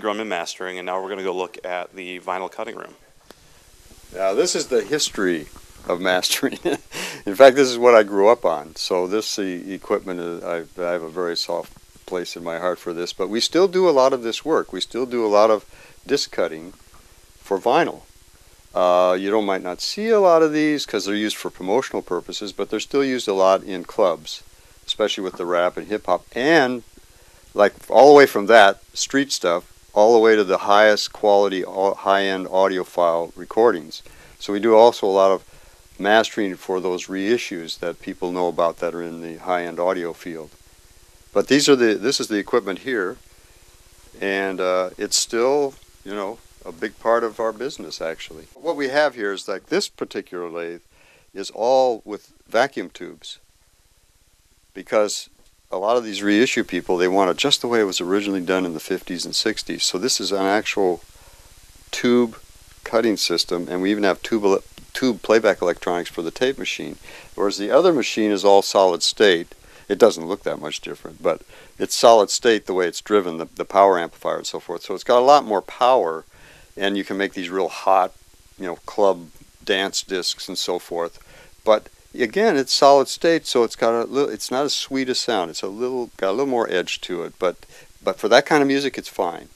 Grundman Mastering, and now we're going to go look at the vinyl cutting room. Now, this is the history of mastering. In fact, this is what I grew up on. So this equipment, is, I, I have a very soft place in my heart for this. But we still do a lot of this work. We still do a lot of disc cutting for vinyl. Uh, you don't might not see a lot of these because they're used for promotional purposes, but they're still used a lot in clubs, especially with the rap and hip hop, and like all the way from that street stuff all the way to the highest quality, high-end audiophile recordings. So we do also a lot of mastering for those reissues that people know about that are in the high-end audio field. But these are the this is the equipment here, and uh, it's still you know a big part of our business actually. What we have here is like this particular lathe is all with vacuum tubes because a lot of these reissue people they want it just the way it was originally done in the 50s and 60s. So this is an actual tube cutting system, and we even have tube tube playback electronics for the tape machine. Whereas the other machine is all solid state. It doesn't look that much different, but it's solid state the way it's driven, the, the power amplifier and so forth. So it's got a lot more power, and you can make these real hot, you know, club dance discs and so forth. But again, it's solid state, so it's got a little. It's not as sweet a sound. It's a little got a little more edge to it, but but for that kind of music, it's fine.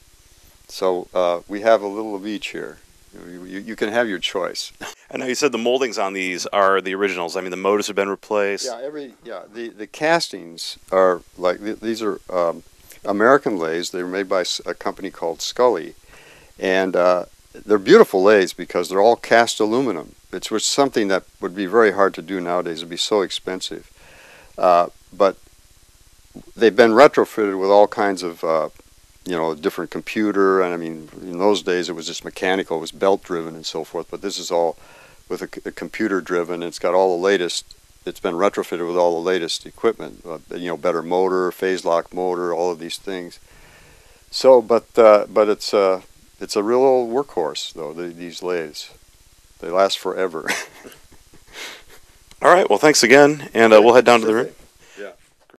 So uh, we have a little of each here. You, you, you, can have your choice. I know you said the moldings on these are the originals. I mean, the motors have been replaced. Yeah, every yeah. The the castings are like these are um, American lathes. They were made by a company called Scully, and uh, they're beautiful lathes because they're all cast aluminum. It's something that would be very hard to do nowadays. It'd be so expensive. Uh, but they've been retrofitted with all kinds of, uh, you know, different computer. And I mean, in those days it was just mechanical, it was belt driven and so forth. But this is all with a, a computer driven. It's got all the latest. It's been retrofitted with all the latest equipment. Uh, you know, better motor, phase lock motor, all of these things. So, but uh, but it's uh, it's a real old workhorse though. The, these lathes. They last forever. All right. Well, thanks again, and uh, we'll head down to the room.